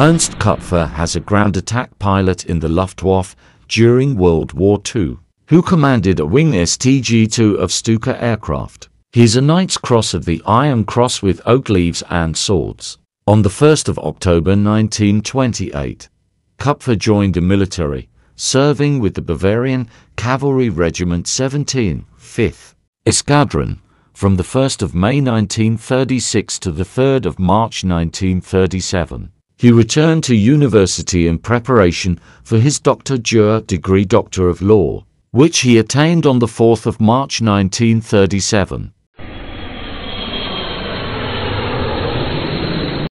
Ernst Kupfer has a ground attack pilot in the Luftwaffe during World War II, who commanded a Wing STG-2 of Stuka aircraft. He is a Knight's Cross of the Iron Cross with oak leaves and swords. On the 1st of October 1928, Kupfer joined the military, serving with the Bavarian Cavalry Regiment 17, 5th Eskadron, from the 1st of May 1936 to the 3rd of March 1937. He returned to university in preparation for his Dr. Jur degree Doctor of Law, which he attained on the 4th of March 1937.